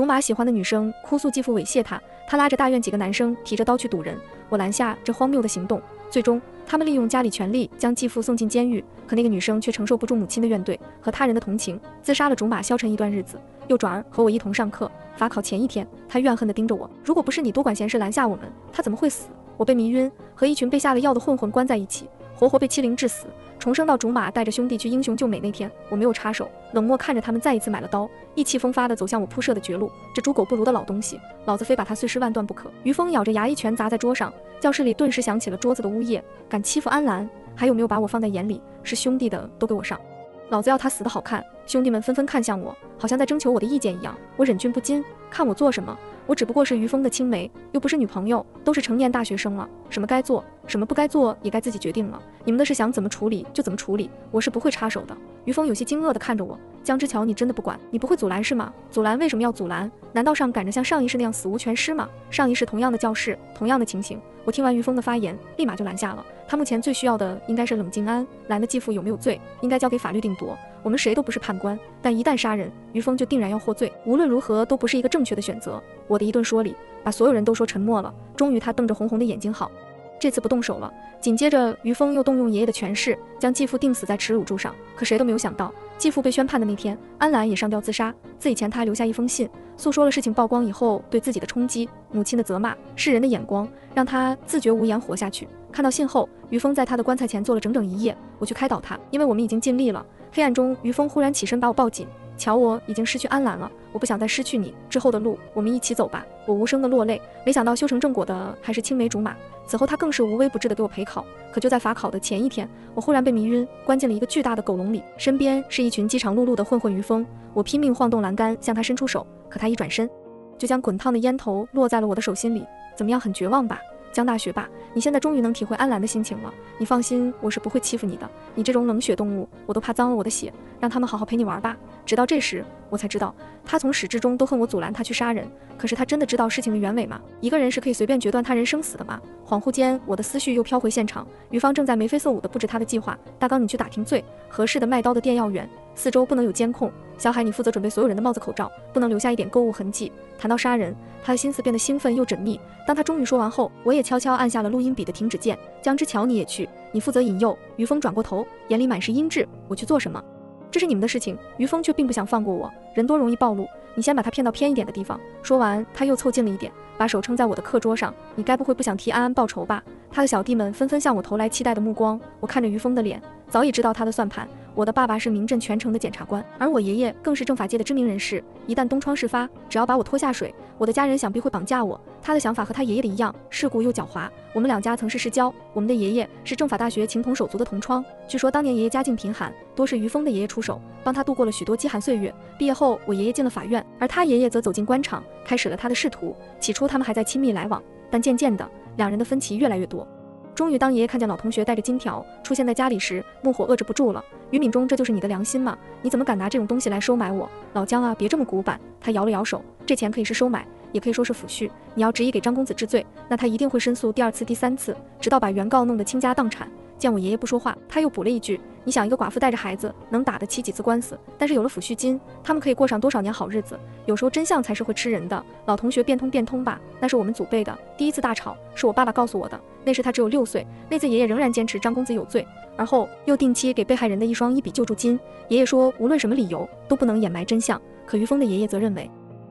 竹马喜欢的女生哭诉继父猥亵她，他拉着大院几个男生提着刀去堵人，我拦下这荒谬的行动。最终，他们利用家里权力将继父送进监狱，可那个女生却承受不住母亲的怨怼和他人的同情，自杀了。竹马消沉一段日子，又转而和我一同上课。法考前一天，他怨恨地盯着我：“如果不是你多管闲事拦下我们，他怎么会死？”我被迷晕，和一群被下了药的混混关在一起，活活被欺凌致死。重生到竹马带着兄弟去英雄救美那天，我没有插手，冷漠看着他们再一次买了刀，意气风发地走向我铺设的绝路。这猪狗不如的老东西，老子非把他碎尸万段不可！于峰咬着牙，一拳砸在桌上，教室里顿时响起了桌子的呜咽。敢欺负安澜，还有没有把我放在眼里？是兄弟的都给我上！老子要他死的好看！兄弟们纷纷看向我，好像在征求我的意见一样。我忍俊不禁，看我做什么？我只不过是于峰的青梅，又不是女朋友，都是成年大学生了，什么该做，什么不该做，也该自己决定了。你们的事想怎么处理就怎么处理，我是不会插手的。于峰有些惊愕地看着我，江之乔，你真的不管？你不会阻拦是吗？阻拦？为什么要阻拦？难道上赶着像上一世那样死无全尸吗？上一世同样的教室，同样的情形。我听完于峰的发言，立马就拦下了。他目前最需要的应该是冷静安，兰的继父有没有罪，应该交给法律定夺。我们谁都不是判官，但一旦杀人，于峰就定然要获罪。无论如何都不是一个正确的选择。我的一顿说理，把所有人都说沉默了。终于，他瞪着红红的眼睛，好，这次不动手了。紧接着，于峰又动用爷爷的权势，将继父钉死在耻辱柱上。可谁都没有想到，继父被宣判的那天，安澜也上吊自杀。自以前，他留下一封信，诉说了事情曝光以后对自己的冲击、母亲的责骂、世人的眼光，让他自觉无言活下去。看到信后，于峰在他的棺材前坐了整整一夜。我去开导他，因为我们已经尽力了。黑暗中，于峰忽然起身把我抱紧。瞧，我已经失去安澜了，我不想再失去你。之后的路，我们一起走吧。我无声的落泪，没想到修成正果的还是青梅竹马。此后，他更是无微不至的给我陪考。可就在法考的前一天，我忽然被迷晕，关进了一个巨大的狗笼里，身边是一群饥肠辘辘的混混于峰。我拼命晃动栏杆，向他伸出手，可他一转身，就将滚烫的烟头落在了我的手心里。怎么样，很绝望吧？江大学霸，你现在终于能体会安澜的心情了。你放心，我是不会欺负你的。你这种冷血动物，我都怕脏了我的血。让他们好好陪你玩吧。直到这时，我才知道，他从始至终都恨我阻拦他去杀人。可是他真的知道事情的原委吗？一个人是可以随便决断他人生死的吗？恍惚间，我的思绪又飘回现场。于芳正在眉飞色舞地布置他的计划。大刚，你去打听最合适的卖刀的店要员，四周不能有监控。小海，你负责准备所有人的帽子口罩，不能留下一点购物痕迹。谈到杀人，他的心思变得兴奋又缜密。当他终于说完后，我也悄悄按下了录音笔的停止键。江之乔，你也去，你负责引诱。于峰转过头，眼里满是阴鸷。我去做什么？这是你们的事情。于峰却并不想放过我，人多容易暴露，你先把他骗到偏一点的地方。说完，他又凑近了一点，把手撑在我的课桌上。你该不会不想替安安报仇吧？他的小弟们纷纷向我投来期待的目光。我看着于峰的脸，早已知道他的算盘。我的爸爸是名震全城的检察官，而我爷爷更是政法界的知名人士。一旦东窗事发，只要把我拖下水，我的家人想必会绑架我。他的想法和他爷爷的一样，世故又狡猾。我们两家曾是世交，我们的爷爷是政法大学情同手足的同窗。据说当年爷爷家境贫寒，多是于峰的爷爷出手，帮他度过了许多饥寒岁月。毕业后，我爷爷进了法院，而他爷爷则走进官场，开始了他的仕途。起初他们还在亲密来往，但渐渐的，两人的分歧越来越多。终于，当爷爷看见老同学带着金条出现在家里时，怒火遏制不住了。于敏中，这就是你的良心吗？你怎么敢拿这种东西来收买我？老姜啊，别这么古板。他摇了摇手，这钱可以是收买，也可以说是抚恤。你要执意给张公子治罪，那他一定会申诉第二次、第三次，直到把原告弄得倾家荡产。见我爷爷不说话，他又补了一句。你想一个寡妇带着孩子能打得起几次官司？但是有了抚恤金，他们可以过上多少年好日子？有时候真相才是会吃人的。老同学变通变通吧，那是我们祖辈的第一次大吵，是我爸爸告诉我的。那时他只有六岁，那次爷爷仍然坚持张公子有罪，而后又定期给被害人的一双一笔救助金。爷爷说，无论什么理由都不能掩埋真相。可于峰的爷爷则认为，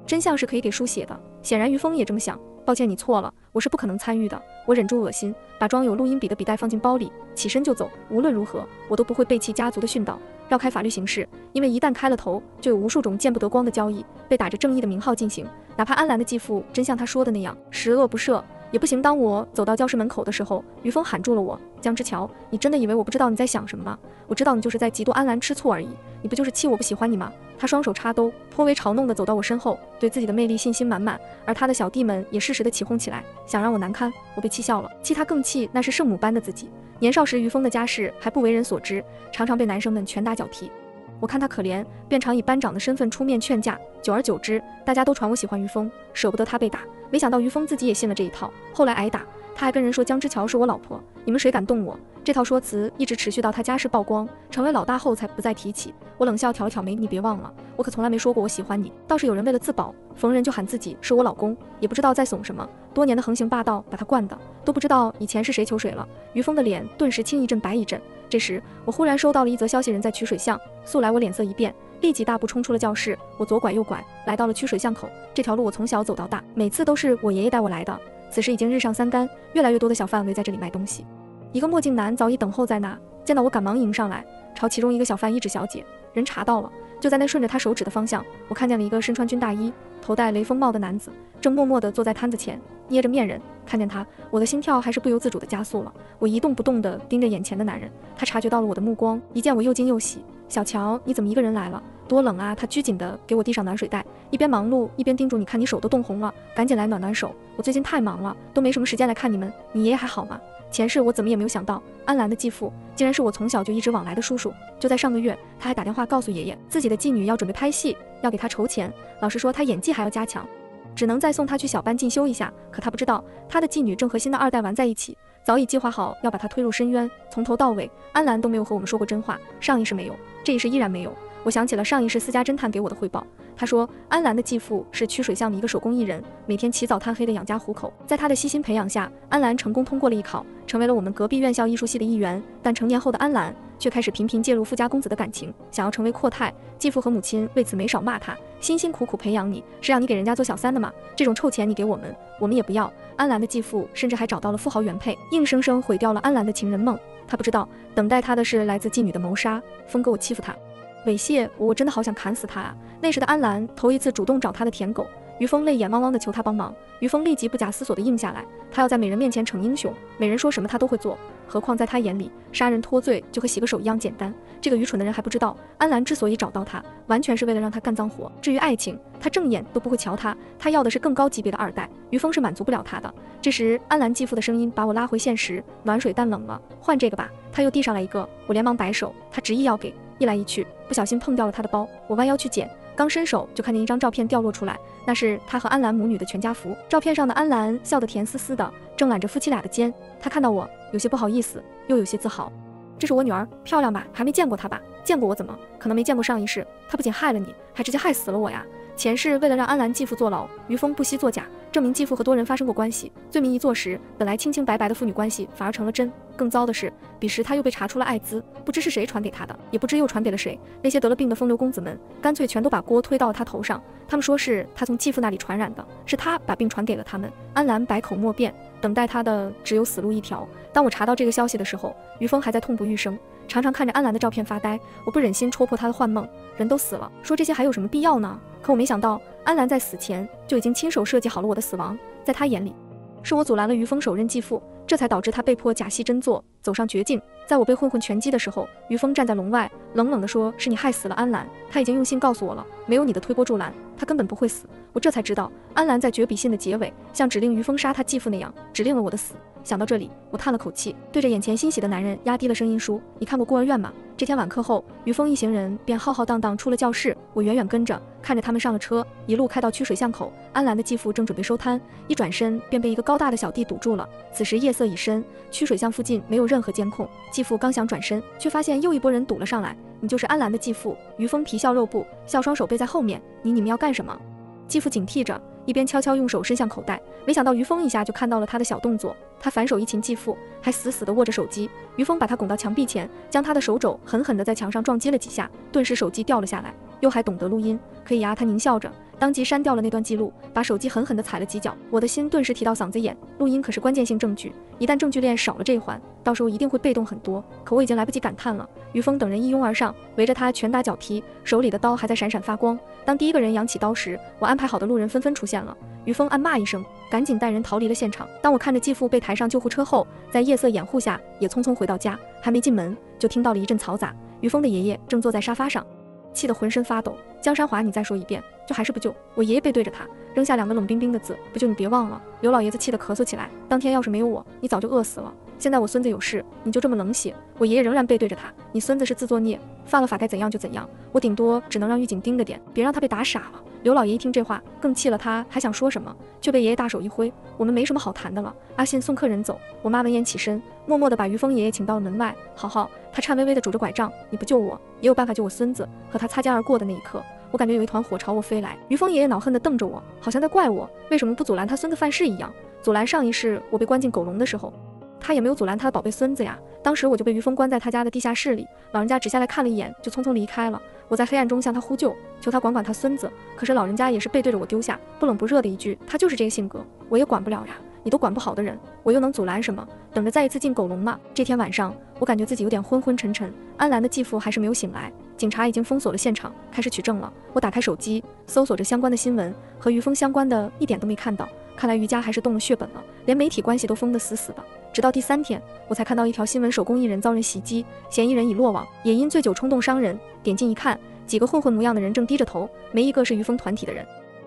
真相是可以给书写的。显然于峰也这么想。抱歉，你错了，我是不可能参与的。我忍住恶心，把装有录音笔的笔袋放进包里，起身就走。无论如何，我都不会背弃家族的训导，绕开法律形式，因为一旦开了头，就有无数种见不得光的交易被打着正义的名号进行。哪怕安澜的继父真像他说的那样十恶不赦，也不行。当我走到教室门口的时候，于峰喊住了我：“江之乔，你真的以为我不知道你在想什么吗？我知道你就是在嫉妒安澜吃醋而已。你不就是气我不喜欢你吗？”他双手插兜，颇为嘲弄地走到我身后，对自己的魅力信心满满。而他的小弟们也适时地起哄起来，想让我难堪。我被气笑了，气他更气，那是圣母般的自己。年少时，于峰的家世还不为人所知，常常被男生们拳打脚踢。我看他可怜，便常以班长的身份出面劝架。久而久之，大家都传我喜欢于峰，舍不得他被打。没想到于峰自己也信了这一套，后来挨打，他还跟人说江之乔是我老婆。你们谁敢动我？这套说辞一直持续到他家世曝光，成为老大后才不再提起。我冷笑挑了挑眉，你别忘了，我可从来没说过我喜欢你。倒是有人为了自保，逢人就喊自己是我老公，也不知道在怂什么。多年的横行霸道把他惯的，都不知道以前是谁求谁了。于峰的脸顿时青一阵白一阵。这时我忽然收到了一则消息，人在取水巷。素来我脸色一变，立即大步冲出了教室。我左拐右拐，来到了取水巷口。这条路我从小走到大，每次都是我爷爷带我来的。此时已经日上三竿，越来越多的小贩围在这里卖东西。一个墨镜男早已等候在那，见到我赶忙迎上来，朝其中一个小贩一指：“小姐，人查到了。”就在那顺着他手指的方向，我看见了一个身穿军大衣、头戴雷锋帽的男子，正默默地坐在摊子前，捏着面人。看见他，我的心跳还是不由自主地加速了。我一动不动地盯着眼前的男人，他察觉到了我的目光，一见我又惊又喜：“小乔，你怎么一个人来了？多冷啊！”他拘谨地给我递上暖水袋，一边忙碌一边叮嘱：“你看你手都冻红了，赶紧来暖暖手。我最近太忙了，都没什么时间来看你们。你爷爷还好吗？”前世我怎么也没有想到，安兰的继父竟然是我从小就一直往来的叔叔。就在上个月，他还打电话告诉爷爷，自己的继女要准备拍戏，要给他筹钱。老实说，他演技还要加强，只能再送他去小班进修一下。可他不知道，他的继女正和新的二代玩在一起，早已计划好要把他推入深渊。从头到尾，安兰都没有和我们说过真话。上一世没有，这一世依然没有。我想起了上一世私家侦探给我的汇报。他说，安兰的继父是曲水巷的一个手工艺人，每天起早贪黑的养家糊口。在他的悉心培养下，安兰成功通过了艺考，成为了我们隔壁院校艺术系的一员。但成年后的安兰却开始频频介入富家公子的感情，想要成为阔太。继父和母亲为此没少骂他：辛辛苦苦培养你，是让你给人家做小三的吗？这种臭钱你给我们，我们也不要。安兰的继父甚至还找到了富豪原配，硬生生毁掉了安兰的情人梦。他不知道，等待他的是来自妓女的谋杀。疯哥，我欺负他。猥亵我，我真的好想砍死他啊！那时的安澜头一次主动找他的舔狗于峰，泪眼汪汪的求他帮忙。于峰立即不假思索的应下来，他要在美人面前逞英雄，美人说什么他都会做。何况在他眼里，杀人脱罪就和洗个手一样简单。这个愚蠢的人还不知道，安澜之所以找到他，完全是为了让他干脏活。至于爱情，他正眼都不会瞧他，他要的是更高级别的二代。于峰是满足不了他的。这时，安澜继父的声音把我拉回现实，暖水蛋冷了，换这个吧。他又递上来一个，我连忙摆手，他执意要给。一来一去，不小心碰掉了他的包，我弯腰去捡，刚伸手就看见一张照片掉落出来，那是他和安兰母女的全家福。照片上的安兰笑得甜丝丝的，正揽着夫妻俩的肩。他看到我，有些不好意思，又有些自豪。这是我女儿，漂亮吧？还没见过她吧？见过我怎么可能没见过上一世？她不仅害了你，还直接害死了我呀！前世为了让安兰继父坐牢，于峰不惜作假，证明继父和多人发生过关系。罪名一坐实，本来清清白白的父女关系反而成了真。更糟的是，彼时他又被查出了艾滋，不知是谁传给他的，也不知又传给了谁。那些得了病的风流公子们，干脆全都把锅推到了他头上。他们说是他从继父那里传染的，是他把病传给了他们。安澜百口莫辩，等待他的只有死路一条。当我查到这个消息的时候，于峰还在痛不欲生，常常看着安澜的照片发呆。我不忍心戳破他的幻梦，人都死了，说这些还有什么必要呢？可我没想到，安澜在死前就已经亲手设计好了我的死亡。在他眼里，是我阻拦了于峰手刃继父，这才导致他被迫假戏真做，走上绝境。在我被混混拳击的时候，于峰站在笼外，冷冷地说：“是你害死了安兰。他已经用信告诉我了，没有你的推波助澜，他根本不会死。”我这才知道，安兰在绝笔信的结尾，像指令于峰杀他继父那样，指令了我的死。想到这里，我叹了口气，对着眼前欣喜的男人压低了声音说：“你看过孤儿院吗？”这天晚课后，于峰一行人便浩浩荡荡出了教室，我远远跟着，看着他们上了车，一路开到曲水巷口。安兰的继父正准备收摊，一转身便被一个高大的小弟堵住了。此时夜色已深，曲水巷附近没有任何监控。继父刚想转身，却发现又一波人堵了上来。你就是安澜的继父？于峰皮笑肉不笑，双手背在后面。你你们要干什么？继父警惕着。一边悄悄用手伸向口袋，没想到于峰一下就看到了他的小动作。他反手一擒继父，还死死地握着手机。于峰把他拱到墙壁前，将他的手肘狠狠地在墙上撞击了几下，顿时手机掉了下来。又还懂得录音，可以啊！他狞笑着。当即删掉了那段记录，把手机狠狠地踩了几脚。我的心顿时提到嗓子眼，录音可是关键性证据，一旦证据链少了这一环，到时候一定会被动很多。可我已经来不及感叹了。于峰等人一拥而上，围着他拳打脚踢，手里的刀还在闪闪发光。当第一个人扬起刀时，我安排好的路人纷纷出了。于峰暗骂一声，赶紧带人逃离了现场。当我看着继父被抬上救护车后，在夜色掩护下，也匆匆回到家，还没进门，就听到了一阵嘈杂。于峰的爷爷正坐在沙发上。气得浑身发抖，江山华，你再说一遍，就还是不救？我爷爷背对着他，扔下两个冷冰冰的字：不救你别忘了。刘老爷子气得咳嗽起来，当天要是没有我，你早就饿死了。现在我孙子有事，你就这么冷血？我爷爷仍然背对着他，你孙子是自作孽，犯了法该怎样就怎样，我顶多只能让狱警盯着点，别让他被打傻了。刘老爷一听这话，更气了。他还想说什么，却被爷爷大手一挥：“我们没什么好谈的了。”阿信送客人走，我妈闻言起身，默默地把于峰爷爷请到了门外。好好，他颤巍巍地拄着拐杖：“你不救我，也有办法救我孙子。”和他擦肩而过的那一刻，我感觉有一团火朝我飞来。于峰爷爷恼恨地瞪着我，好像在怪我为什么不阻拦他孙子犯事一样。阻拦上一世我被关进狗笼的时候，他也没有阻拦他的宝贝孙子呀。当时我就被于峰关在他家的地下室里，老人家只下来看了一眼，就匆匆离开了。我在黑暗中向他呼救，求他管管他孙子。可是老人家也是背对着我丢下，不冷不热的一句：“他就是这个性格，我也管不了呀。你都管不好的人，我又能阻拦什么？等着再一次进狗笼吗？”这天晚上，我感觉自己有点昏昏沉沉。安兰的继父还是没有醒来，警察已经封锁了现场，开始取证了。我打开手机，搜索着相关的新闻，和于峰相关的一点都没看到。看来于家还是动了血本了，连媒体关系都封得死死的。直到第三天，我才看到一条新闻：手工艺人遭人袭击，嫌疑人已落网，也因醉酒冲动伤人。点进一看，几个混混模样的人正低着头，没一个是于峰团体的人。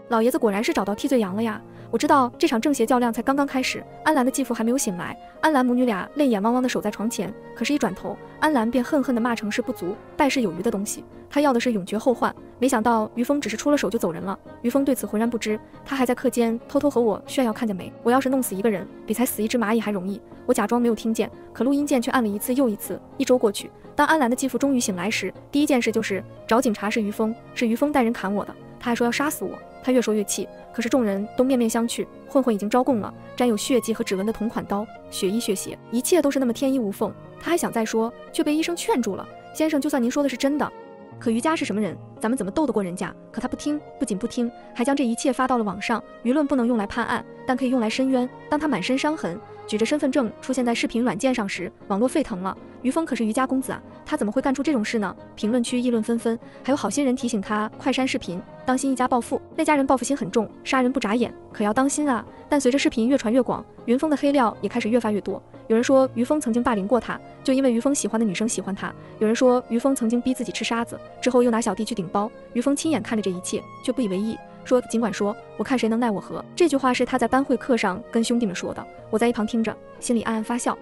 老爷子果然是找到替罪羊了呀！我知道这场正邪较量才刚刚开始，安兰的继父还没有醒来，安兰母女俩泪眼汪汪地守在床前。可是，一转头，安兰便恨恨地骂成事不足败事有余的东西，他要的是永绝后患。没想到于峰只是出了手就走人了，于峰对此浑然不知，他还在课间偷偷和我炫耀，看见没？我要是弄死一个人，比才死一只蚂蚁还容易。我假装没有听见，可录音键却按了一次又一次。一周过去，当安兰的继父终于醒来时，第一件事就是找警察，是于峰，是于峰带人砍我的，他还说要杀死我。他越说越气，可是众人都面面相觑。混混已经招供了，沾有血迹和指纹的同款刀，血衣血鞋，一切都是那么天衣无缝。他还想再说，却被医生劝住了。先生，就算您说的是真的，可于家是什么人？咱们怎么斗得过人家？可他不听，不仅不听，还将这一切发到了网上。舆论不能用来判案，但可以用来申冤。当他满身伤痕。举着身份证出现在视频软件上时，网络沸腾了。于峰可是于家公子啊，他怎么会干出这种事呢？评论区议论纷纷，还有好心人提醒他快删视频，当心一家暴富。那家人报复心很重，杀人不眨眼，可要当心啊！但随着视频越传越广，云峰的黑料也开始越发越多。有人说于峰曾经霸凌过他，就因为于峰喜欢的女生喜欢他；有人说于峰曾经逼自己吃沙子，之后又拿小弟去顶包。于峰亲眼看着这一切，却不以为意。说尽管说，我看谁能奈我何。这句话是他在班会课上跟兄弟们说的。我在一旁听着，心里暗暗发笑。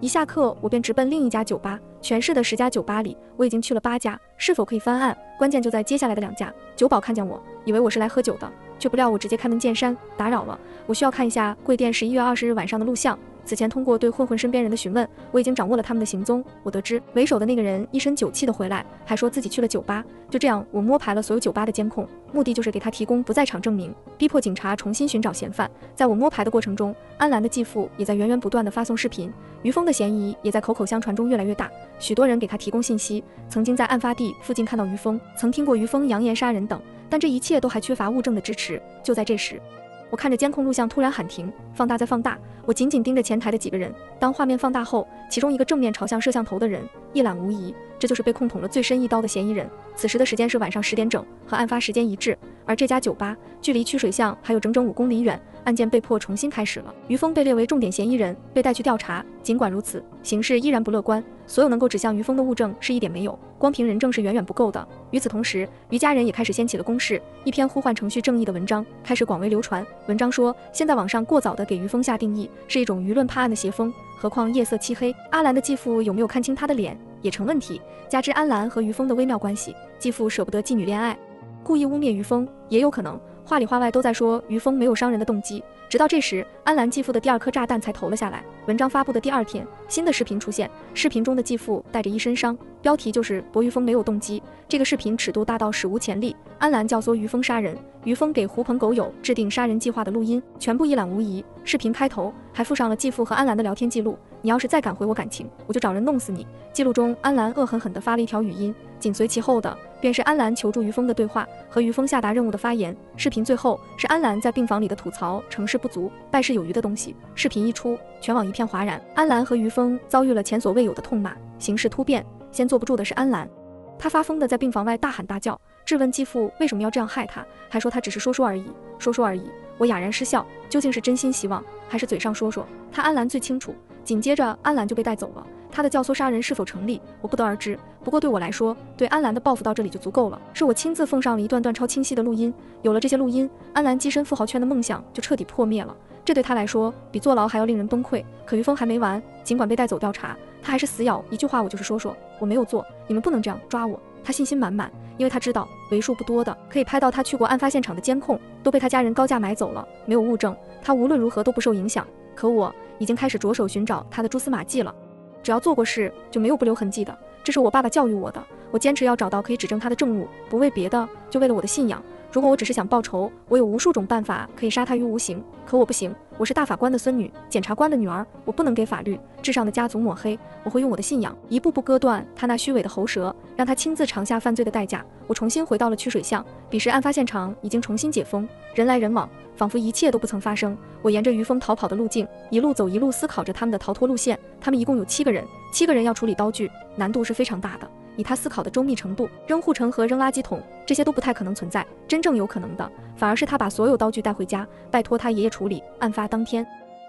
一下课，我便直奔另一家酒吧。全市的十家酒吧里，我已经去了八家，是否可以翻案？关键就在接下来的两家。酒保看见我，以为我是来喝酒的，却不料我直接开门见山，打扰了。我需要看一下贵店十一月二十日晚上的录像。此前通过对混混身边人的询问，我已经掌握了他们的行踪。我得知为首的那个人一身酒气的回来，还说自己去了酒吧。就这样，我摸排了所有酒吧的监控，目的就是给他提供不在场证明，逼迫警察重新寻找嫌犯。在我摸排的过程中，安兰的继父也在源源不断的发送视频，于峰的嫌疑也在口口相传中越来越大。许多人给他提供信息，曾经在案发地附近看到于峰，曾听过于峰扬言杀人等，但这一切都还缺乏物证的支持。就在这时，我看着监控录像，突然喊停，放大再放大。我紧紧盯着前台的几个人，当画面放大后，其中一个正面朝向摄像头的人一览无遗，这就是被控捅了最深一刀的嫌疑人。此时的时间是晚上十点整，和案发时间一致。而这家酒吧距离曲水巷还有整整五公里远，案件被迫重新开始了。于峰被列为重点嫌疑人，被带去调查。尽管如此，形势依然不乐观。所有能够指向于峰的物证是一点没有，光凭人证是远远不够的。与此同时，于家人也开始掀起了攻势，一篇呼唤程序正义的文章开始广为流传。文章说，现在网上过早的给于峰下定义，是一种舆论判案的邪风。何况夜色漆黑，阿兰的继父有没有看清他的脸也成问题。加之安兰和于峰的微妙关系，继父舍不得继女恋爱。故意污蔑于峰也有可能，话里话外都在说于峰没有伤人的动机。直到这时，安兰继父的第二颗炸弹才投了下来。文章发布的第二天，新的视频出现，视频中的继父带着一身伤，标题就是博于峰没有动机。这个视频尺度大到史无前例，安兰教唆于峰杀人，于峰给狐朋狗友制定杀人计划的录音全部一览无遗。视频开头还附上了继父和安兰的聊天记录。你要是再敢毁我感情，我就找人弄死你。记录中，安兰恶狠狠地发了一条语音，紧随其后的便是安兰求助于峰的对话和于峰下达任务的发言。视频最后是安兰在病房里的吐槽，成事不足败事有余的东西。视频一出，全网一片哗然。安兰和于峰遭遇了前所未有的痛骂，形势突变。先坐不住的是安兰，她发疯地在病房外大喊大叫，质问继父为什么要这样害她，还说他只是说说而已，说说而已。我哑然失笑，究竟是真心希望，还是嘴上说说？他安兰最清楚。紧接着，安兰就被带走了。他的教唆杀人是否成立，我不得而知。不过对我来说，对安兰的报复到这里就足够了。是我亲自奉上了一段段超清晰的录音，有了这些录音，安兰跻身富豪圈的梦想就彻底破灭了。这对他来说，比坐牢还要令人崩溃。可于峰还没完，尽管被带走调查，他还是死咬一句话：我就是说说，我没有做，你们不能这样抓我。他信心满满，因为他知道为数不多的可以拍到他去过案发现场的监控都被他家人高价买走了，没有物证，他无论如何都不受影响。可我已经开始着手寻找他的蛛丝马迹了。只要做过事，就没有不留痕迹的。这是我爸爸教育我的。我坚持要找到可以指证他的证物，不为别的，就为了我的信仰。如果我只是想报仇，我有无数种办法可以杀他于无形。可我不行，我是大法官的孙女，检察官的女儿，我不能给法律至上的家族抹黑。我会用我的信仰，一步步割断他那虚伪的喉舌，让他亲自尝下犯罪的代价。我重新回到了曲水巷，彼时案发现场已经重新解封，人来人往，仿佛一切都不曾发生。我沿着于峰逃跑的路径一路走，一路思考着他们的逃脱路线。他们一共有七个人，七个人要处理刀具，难度是非常大的。以他思考的周密程度，扔护城河、扔垃圾桶，这些都不太可能存在。真正有可能的，反而是他把所有刀具带回家，拜托他爷爷处理。案发当天，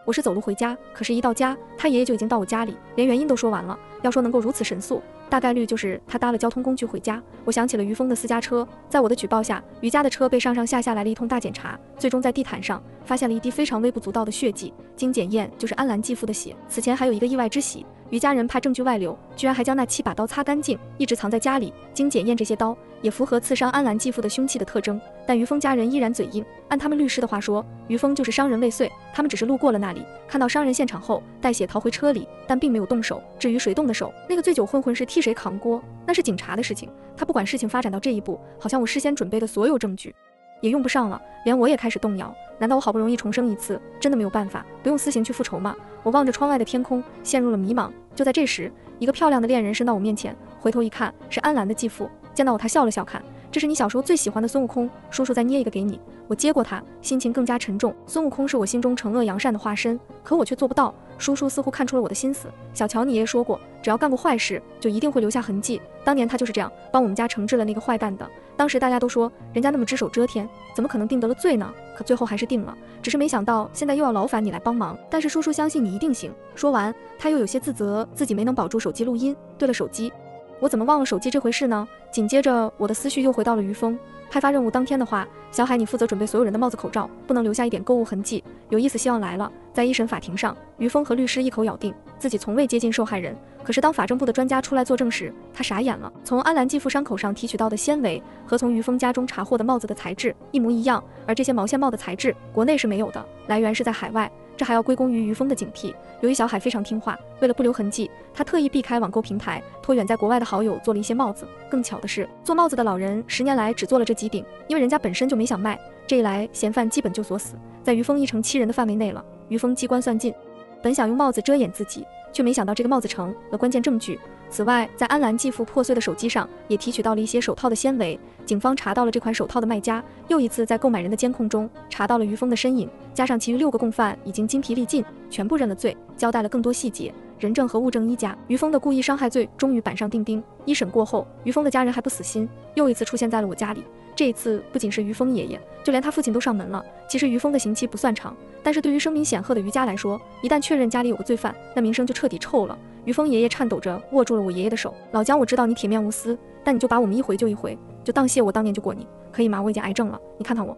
我是走路回家，可是，一到家，他爷爷就已经到我家里，连原因都说完了。要说能够如此神速，大概率就是他搭了交通工具回家。我想起了于峰的私家车，在我的举报下，于家的车被上上下下来了一通大检查，最终在地毯上发现了一滴非常微不足道的血迹，经检验就是安澜继父的血。此前还有一个意外之喜。于家人怕证据外流，居然还将那七把刀擦干净，一直藏在家里。经检验，这些刀也符合刺伤安澜继父的凶器的特征。但于峰家人依然嘴硬。按他们律师的话说，于峰就是伤人未遂，他们只是路过了那里，看到伤人现场后带血逃回车里，但并没有动手。至于谁动的手，那个醉酒混混是替谁扛锅，那是警察的事情。他不管事情发展到这一步，好像我事先准备的所有证据也用不上了，连我也开始动摇。难道我好不容易重生一次，真的没有办法，不用私刑去复仇吗？我望着窗外的天空，陷入了迷茫。就在这时，一个漂亮的恋人伸到我面前，回头一看，是安澜的继父。见到我，他笑了笑，看，这是你小时候最喜欢的孙悟空，叔叔再捏一个给你。我接过它，心情更加沉重。孙悟空是我心中惩恶扬善的化身，可我却做不到。叔叔似乎看出了我的心思。小乔，你爷爷说过，只要干过坏事，就一定会留下痕迹。当年他就是这样，帮我们家惩治了那个坏蛋的。当时大家都说，人家那么只手遮天，怎么可能定得了罪呢？可最后还是定了，只是没想到现在又要劳烦你来帮忙。但是叔叔相信你一定行。说完，他又有些自责，自己没能保住手机录音。对了，手机，我怎么忘了手机这回事呢？紧接着，我的思绪又回到了于峰。派发任务当天的话，小海，你负责准备所有人的帽子、口罩，不能留下一点购物痕迹。有意思，希望来了。在一审法庭上，于峰和律师一口咬定自己从未接近受害人。可是当法政部的专家出来作证时，他傻眼了。从安澜继父伤口上提取到的纤维和从于峰家中查获的帽子的材质一模一样，而这些毛线帽的材质国内是没有的，来源是在海外。这还要归功于于峰的警惕。由于小海非常听话，为了不留痕迹，他特意避开网购平台，托远在国外的好友做了一些帽子。更巧的是，做帽子的老人十年来只做了这几顶，因为人家本身就没想卖。这一来，嫌犯基本就锁死在于峰一城七人的范围内了。于峰机关算尽，本想用帽子遮掩自己，却没想到这个帽子成了关键证据。此外，在安澜继父破碎的手机上，也提取到了一些手套的纤维。警方查到了这款手套的卖家，又一次在购买人的监控中查到了于峰的身影。加上其余六个共犯已经精疲力尽，全部认了罪，交代了更多细节。人证和物证一家，于峰的故意伤害罪终于板上钉钉。一审过后，于峰的家人还不死心，又一次出现在了我家里。这一次不仅是于峰爷爷，就连他父亲都上门了。其实于峰的刑期不算长，但是对于声名显赫的于家来说，一旦确认家里有个罪犯，那名声就彻底臭了。于峰爷爷颤抖着握住了我爷爷的手，老姜，我知道你铁面无私，但你就把我们一回就一回，就当谢我当年救过你，可以吗？我已经癌症了，你看看我，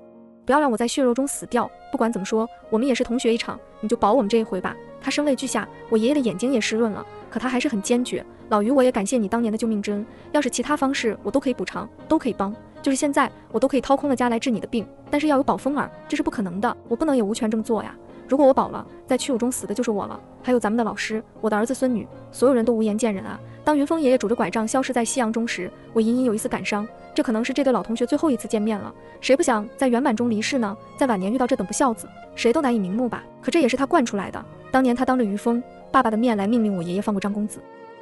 不要让我在血肉中死掉。不管怎么说，我们也是同学一场，你就保我们这一回吧。他声泪俱下，我爷爷的眼睛也湿润了，可他还是很坚决。老于，我也感谢你当年的救命之恩，要是其他方式，我都可以补偿，都可以帮。就是现在，我都可以掏空了家来治你的病，但是要有宝风儿，这是不可能的，我不能也无权这么做呀。如果我保了，在屈辱中死的就是我了，还有咱们的老师，我的儿子孙女，所有人都无颜见人啊！当云峰爷爷拄着拐杖消失在夕阳中时，我隐隐有一丝感伤，这可能是这对老同学最后一次见面了。谁不想在圆满中离世呢？在晚年遇到这等不孝子，谁都难以瞑目吧？可这也是他惯出来的。当年他当着于峰爸爸的面来命令我爷爷放过张公子，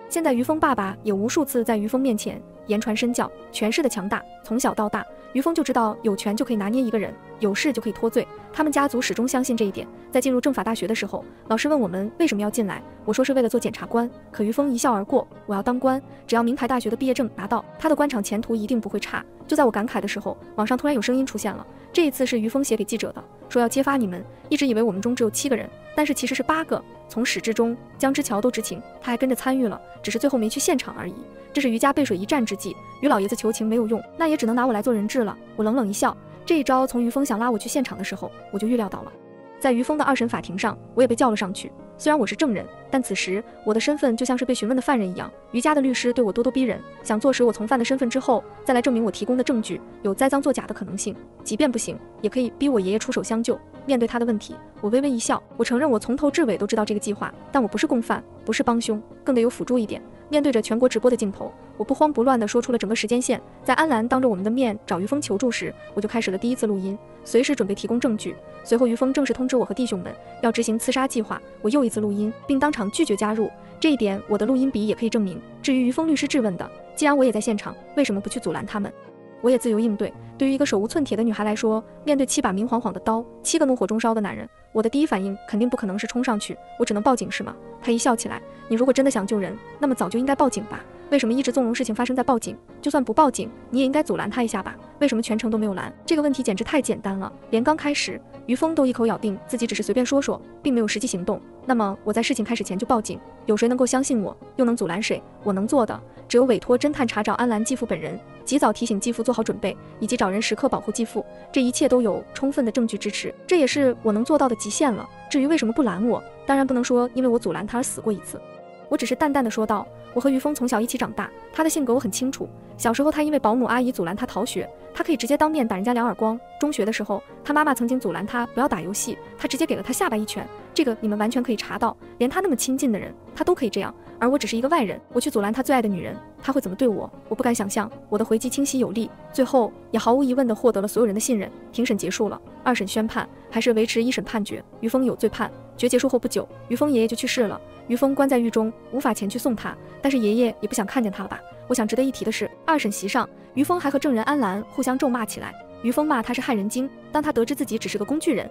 现在于峰爸爸也无数次在于峰面前言传身教，权势的强大，从小到大。于峰就知道有权就可以拿捏一个人，有势就可以脱罪。他们家族始终相信这一点。在进入政法大学的时候，老师问我们为什么要进来，我说是为了做检察官。可于峰一笑而过，我要当官，只要名牌大学的毕业证拿到，他的官场前途一定不会差。就在我感慨的时候，网上突然有声音出现了。这一次是于峰写给记者的，说要揭发你们。一直以为我们中只有七个人，但是其实是八个。从始至终，江之桥都知情，他还跟着参与了，只是最后没去现场而已。这是于家背水一战之际，于老爷子求情没有用，那也只能拿我来做人质了。我冷冷一笑，这一招从于峰想拉我去现场的时候，我就预料到了。在于峰的二审法庭上，我也被叫了上去。虽然我是证人，但此时我的身份就像是被询问的犯人一样。于家的律师对我咄咄逼人，想坐实我从犯的身份之后，再来证明我提供的证据有栽赃作假的可能性。即便不行，也可以逼我爷爷出手相救。面对他的问题，我微微一笑，我承认我从头至尾都知道这个计划，但我不是共犯，不是帮凶，更得有辅助一点。面对着全国直播的镜头，我不慌不乱地说出了整个时间线。在安澜当着我们的面找于峰求助时，我就开始了第一次录音，随时准备提供证据。随后于峰正式通知我和弟兄们要执行刺杀计划，我又一次录音，并当场拒绝加入。这一点我的录音笔也可以证明。至于于峰律师质问的，既然我也在现场，为什么不去阻拦他们？我也自由应对。对于一个手无寸铁的女孩来说，面对七把明晃晃的刀，七个怒火中烧的男人，我的第一反应肯定不可能是冲上去，我只能报警，是吗？他一笑起来，你如果真的想救人，那么早就应该报警吧？为什么一直纵容事情发生在报警？就算不报警，你也应该阻拦他一下吧？为什么全程都没有拦？这个问题简直太简单了。连刚开始，于峰都一口咬定自己只是随便说说，并没有实际行动。那么我在事情开始前就报警，有谁能够相信我？又能阻拦谁？我能做的只有委托侦探查找安澜继父本人，及早提醒继父做好准备，以及找人时刻保护继父。这一切都有充分的证据支持，这也是我能做到的极限了。至于为什么不拦我，当然不能说因为我阻拦他而死过一次。我只是淡淡的说道。我和于峰从小一起长大，他的性格我很清楚。小时候他因为保姆阿姨阻拦他逃学，他可以直接当面打人家两耳光。中学的时候，他妈妈曾经阻拦他不要打游戏，他直接给了他下巴一拳。这个你们完全可以查到，连他那么亲近的人，他都可以这样。而我只是一个外人，我去阻拦他最爱的女人，他会怎么对我？我不敢想象。我的回击清晰有力，最后也毫无疑问地获得了所有人的信任。庭审结束了，二审宣判还是维持一审判决，于峰有罪判决结束后不久，于峰爷爷就去世了。于峰关在狱中，无法前去送他，但是爷爷也不想看见他了吧？我想值得一提的是，二审席上，于峰还和证人安澜互相咒骂起来。于峰骂他是害人精，当他得知自己只是个工具人，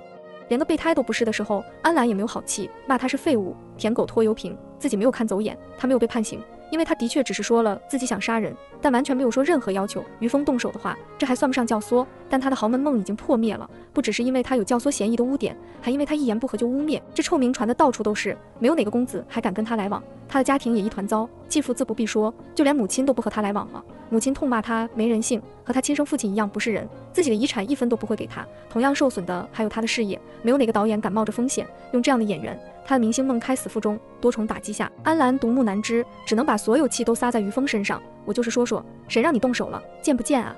连个备胎都不是的时候，安澜也没有好气，骂他是废物、舔狗、拖油瓶，自己没有看走眼，他没有被判刑。因为他的确只是说了自己想杀人，但完全没有说任何要求于峰动手的话，这还算不上教唆。但他的豪门梦已经破灭了，不只是因为他有教唆嫌疑的污点，还因为他一言不合就污蔑，这臭名传的到处都是，没有哪个公子还敢跟他来往。他的家庭也一团糟，继父自不必说，就连母亲都不和他来往了。母亲痛骂他没人性，和他亲生父亲一样不是人，自己的遗产一分都不会给他。同样受损的还有他的事业，没有哪个导演敢冒着风险用这样的演员。他的明星梦开死腹中，多重打击下，安澜独木难支，只能把所有气都撒在于峰身上。我就是说说，谁让你动手了，贱不贱啊？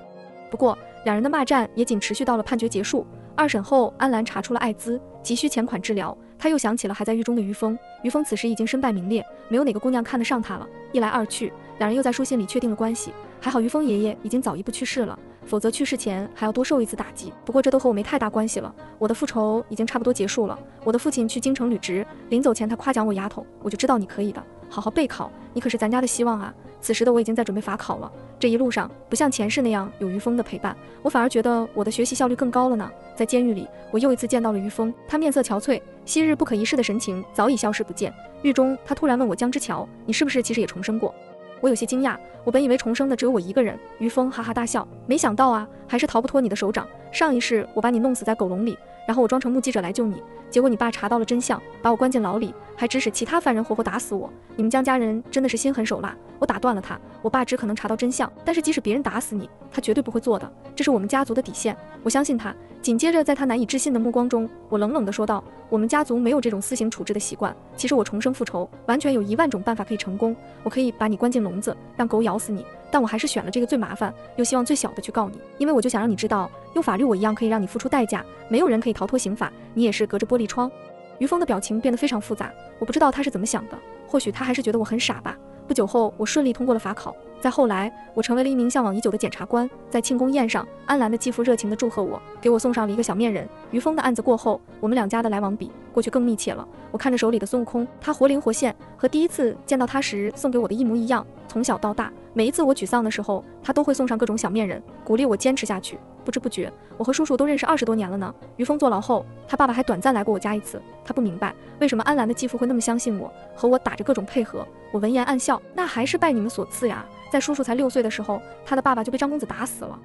不过两人的骂战也仅持续到了判决结束。二审后，安澜查出了艾滋，急需钱款治疗。他又想起了还在狱中的于峰，于峰此时已经身败名裂，没有哪个姑娘看得上他了。一来二去，两人又在书信里确定了关系。还好于峰爷爷已经早一步去世了。否则去世前还要多受一次打击。不过这都和我没太大关系了，我的复仇已经差不多结束了。我的父亲去京城履职，临走前他夸奖我丫头，我就知道你可以的，好好备考，你可是咱家的希望啊。此时的我已经在准备法考了，这一路上不像前世那样有于峰的陪伴，我反而觉得我的学习效率更高了呢。在监狱里，我又一次见到了于峰，他面色憔悴，昔日不可一世的神情早已消失不见。狱中，他突然问我江之桥，你是不是其实也重生过？我有些惊讶，我本以为重生的只有我一个人。于峰哈哈大笑，没想到啊，还是逃不脱你的手掌。上一世我把你弄死在狗笼里，然后我装成目击者来救你，结果你爸查到了真相，把我关进牢里，还指使其他犯人活活打死我。你们江家人真的是心狠手辣。我打断了他，我爸只可能查到真相，但是即使别人打死你，他绝对不会做的，这是我们家族的底线。我相信他。紧接着，在他难以置信的目光中，我冷冷地说道：“我们家族没有这种私刑处置的习惯。其实我重生复仇，完全有一万种办法可以成功。我可以把你关进笼子，让狗咬死你，但我还是选了这个最麻烦又希望最小的去告你，因为我就想让你知道，用法律我一样可以让你付出代价，没有人可以逃脱刑法，你也是隔着玻璃窗。”于峰的表情变得非常复杂，我不知道他是怎么想的，或许他还是觉得我很傻吧。不久后，我顺利通过了法考。再后来，我成为了一名向往已久的检察官。在庆功宴上，安澜的继父热情地祝贺我，给我送上了一个小面人。于峰的案子过后，我们两家的来往比过去更密切了。我看着手里的孙悟空，他活灵活现，和第一次见到他时送给我的一模一样。从小到大，每一次我沮丧的时候，他都会送上各种小面人，鼓励我坚持下去。不知不觉，我和叔叔都认识二十多年了呢。于峰坐牢后，他爸爸还短暂来过我家一次。他不明白为什么安澜的继父会那么相信我，和我打着各种配合。我闻言暗笑，那还是拜你们所赐呀。在叔叔才六岁的时候，他的爸爸就被张公子打死了。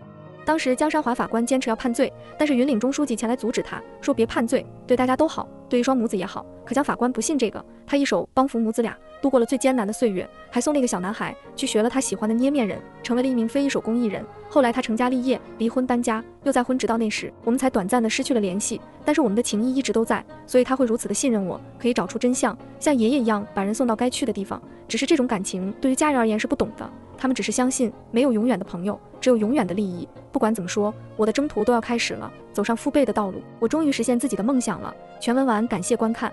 当时江山华法官坚持要判罪，但是云岭中书记前来阻止他，说别判罪，对大家都好，对一双母子也好。可江法官不信这个，他一手帮扶母子俩度过了最艰难的岁月，还送那个小男孩去学了他喜欢的捏面人，成为了一名非一手工艺人。后来他成家立业，离婚搬家，又再婚，直到那时我们才短暂的失去了联系，但是我们的情谊一直都在，所以他会如此的信任我，可以找出真相，像爷爷一样把人送到该去的地方。只是这种感情对于家人而言是不懂的。他们只是相信没有永远的朋友，只有永远的利益。不管怎么说，我的征途都要开始了，走上父辈的道路。我终于实现自己的梦想了。全文完，感谢观看。